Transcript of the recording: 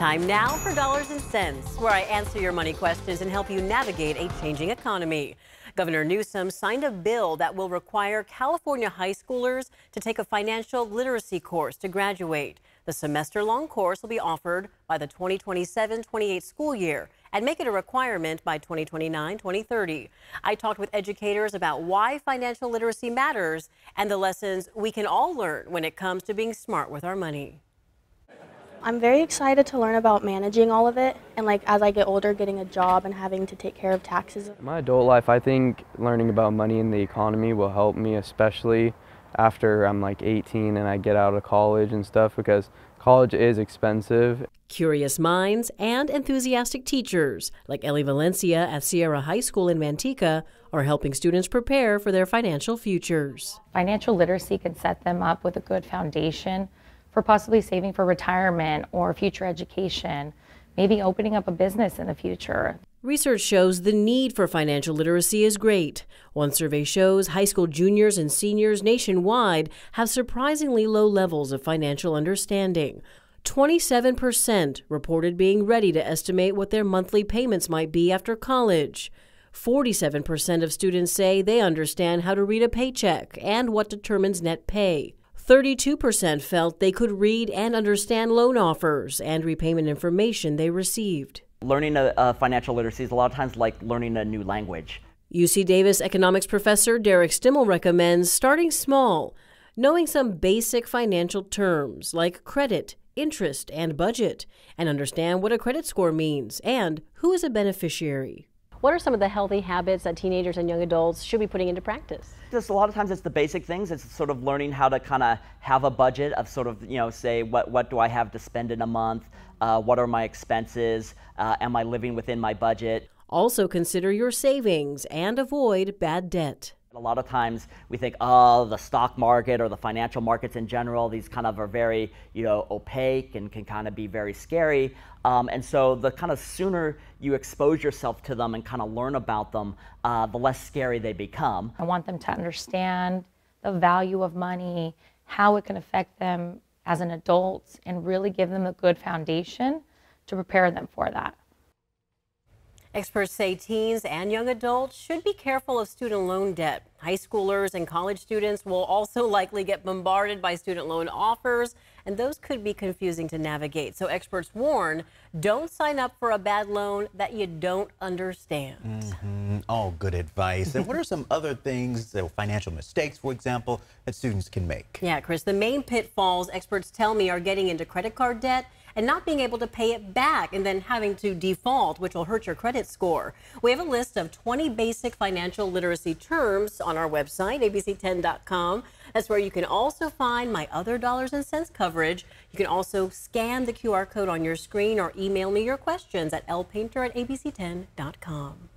Time now for Dollars and Sense, where I answer your money questions and help you navigate a changing economy. Governor Newsom signed a bill that will require California high schoolers to take a financial literacy course to graduate. The semester long course will be offered by the 2027 28 school year and make it a requirement by 2029 2030. I talked with educators about why financial literacy matters and the lessons we can all learn when it comes to being smart with our money. I'm very excited to learn about managing all of it and like as I get older getting a job and having to take care of taxes. In my adult life, I think learning about money and the economy will help me especially after I'm like 18 and I get out of college and stuff because college is expensive. Curious minds and enthusiastic teachers like Ellie Valencia at Sierra High School in Manteca are helping students prepare for their financial futures. Financial literacy can set them up with a good foundation for possibly saving for retirement or future education, maybe opening up a business in the future. Research shows the need for financial literacy is great. One survey shows high school juniors and seniors nationwide have surprisingly low levels of financial understanding. 27% reported being ready to estimate what their monthly payments might be after college. 47% of students say they understand how to read a paycheck and what determines net pay. 32% felt they could read and understand loan offers and repayment information they received. Learning a, a financial literacy is a lot of times like learning a new language. UC Davis economics professor Derek Stimel recommends starting small, knowing some basic financial terms like credit, interest, and budget, and understand what a credit score means and who is a beneficiary. What are some of the healthy habits that teenagers and young adults should be putting into practice? Just a lot of times it's the basic things. It's sort of learning how to kind of have a budget of sort of, you know, say, what, what do I have to spend in a month? Uh, what are my expenses? Uh, am I living within my budget? Also consider your savings and avoid bad debt. A lot of times we think, oh, the stock market or the financial markets in general, these kind of are very, you know, opaque and can kind of be very scary. Um, and so the kind of sooner you expose yourself to them and kind of learn about them, uh, the less scary they become. I want them to understand the value of money, how it can affect them as an adult, and really give them a good foundation to prepare them for that. Experts say teens and young adults should be careful of student loan debt. High schoolers and college students will also likely get bombarded by student loan offers, and those could be confusing to navigate. So experts warn don't sign up for a bad loan that you don't understand. Mm -hmm. All good advice. and what are some other things, financial mistakes, for example, that students can make? Yeah, Chris, the main pitfalls experts tell me are getting into credit card debt and not being able to pay it back and then having to default, which will hurt your credit score. We have a list of 20 basic financial literacy terms on our website, abc10.com. That's where you can also find my other dollars and sense coverage. You can also scan the QR code on your screen or email me your questions at lpainter at abc10.com.